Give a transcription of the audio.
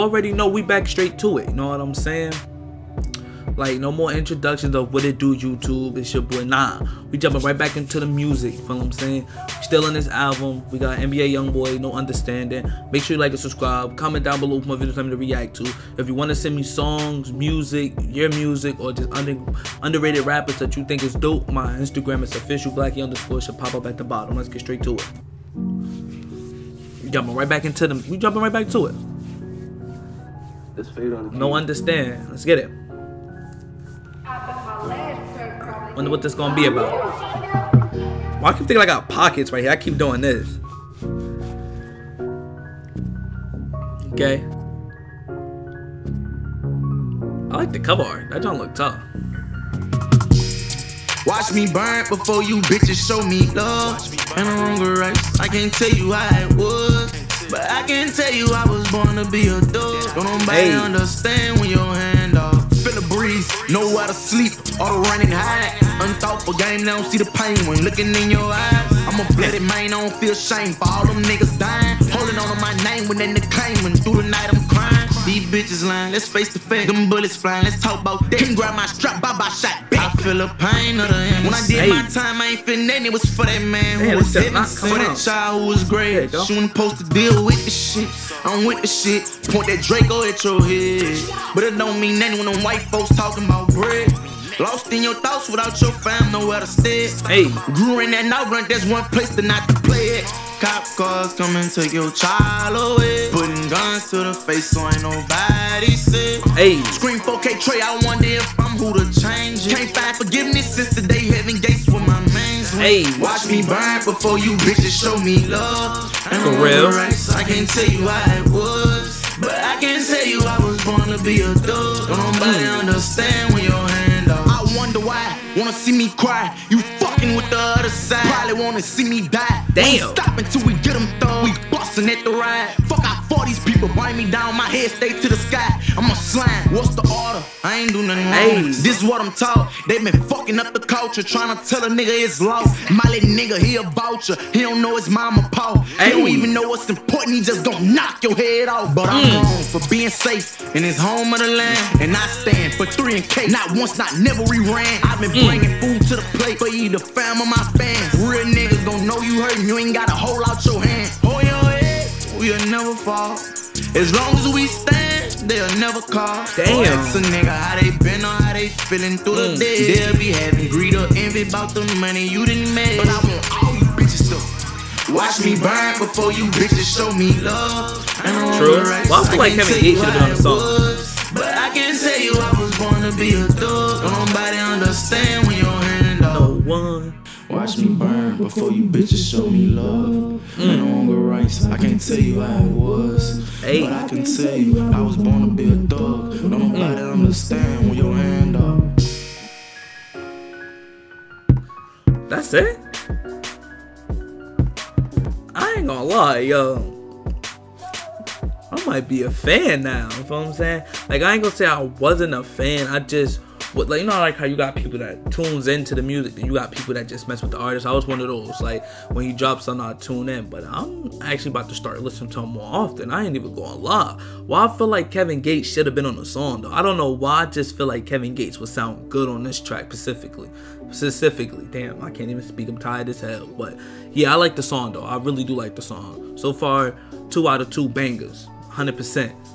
already know we back straight to it. You know what I'm saying? Like no more introductions of what it do YouTube. It's your boy. Nah, we jumping right back into the music. You feel what I'm saying? Still in this album. We got NBA YoungBoy, no understanding. Make sure you like and subscribe. Comment down below more videos for me to react to. If you want to send me songs, music, your music, or just under, underrated rappers that you think is dope, my Instagram is official blackie underscore should pop up at the bottom. Let's get straight to it. We jumping right back into them. We jumping right back to it. No understand. Let's get it. Wonder what this gonna be about. Why I keep thinking I got pockets right here? I keep doing this. Okay. I like the cover art. That don't look tough. Watch me burn before you bitches show me love. And the wrong rights, I can't tell you how it was. But I can tell you I was born to be a dog. Don't nobody Hey. understand when your hand off. Feel the breeze, nowhere to sleep, all the running high. Unthoughtful game, they don't see the pain when looking in your eyes. I'm a blooded man, I don't feel shame for all them niggas dying. Holding on to my name when they claiming through the night I'm crying. These bitches lying, let's face the fact. Them bullets flying, let's talk about that. Can grab my strap, bye bye shot. Back. Feel the pain of the. When I did my time, I ain't feeling nothing. It was for that man Damn, who this was heavy. For that child who was great. She wasn't supposed to deal with the shit. I'm with the shit. Point that Draco at your head. But it don't mean nothing when them white folks talking about bread. Lost in your thoughts without your fam, nowhere to stay. Hey. Grew in that outrun, there's one place to not to play it. Cop cars coming take your child away. Putting guns to the face so ain't nobody said. Hey. Scream 4K Trey, I wonder if I'm who to change it. Can't find forgiveness since the day heaven gates with my mains. Hey. Watch me burn before you bitches show me love. And For on real? the rights, I can't tell you how it was. But I can tell you I was born to be a thug. Don't nobody Mm. understand when your hand off. I wonder why. Wanna see me cry. You fucking with the other side. Probably wanna see me die. Damn. Won't Stop until we get them thug. We bustin' at the ride. Fuck out for these people. Bring me down. My head stay to the sky. I'm a slime. What's the order? I ain't do nothing wrong. This is what I'm taught. They been fucking up the culture, trying to tell a nigga it's lost. My little nigga, he a voucher. He don't know his mama paw. He don't even know what's important. He just gon' knock your head off. But I'm Mm. wrong for being safe in his home of the land. And I stand for three and K. Not once, not never we ran. I've been Mm. bringing food to the plate for you, the fam of my fans. Real niggas gon' know you hurting. You ain't gotta hold out your hand. Hold your head, we'll never fall. As long as we stand, they'll never call. Damn. Ask a nigga how they been or how they feeling through Mm. the day. They'll be having greed or envy about the money you didn't make. But I want all you bitches to watch me burn before you bitches show me love. And True. the rights, Well, I feel like can Kevin Gates should've been on the song. was. But I can tell you I was born to be a thug. Nobody understand when your hand No one. Watch me burn before you bitches show me love. And on the rights, I can't tell you how it was. Can tell you I was born to be a dog. Don't nobody understand when your hand up. That's it? I ain't gonna lie, yo. I might be a fan now. You know what I'm saying? Like I ain't gonna say I wasn't a fan. I just what like you know like how you got people that tunes into the music and you got people that just mess with the artist. I was one of those. Like when he drops I tune in. But I'm actually about to start listening to him more often. I ain't even gonna lie. Why I feel like Kevin Gates should have been on the song though. I don't know why. I just feel like Kevin Gates would sound good on this track specifically. Specifically, damn, I can't even speak. I'm tired as hell. But yeah, I like the song though. I really do like the song. So far, two out of two bangers. 100%.